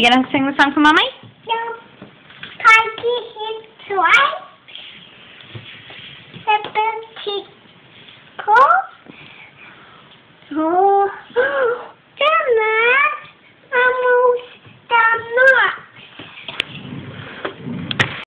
You gonna sing the song for mommy? No. Party his twice. Seven, six, four. Oh.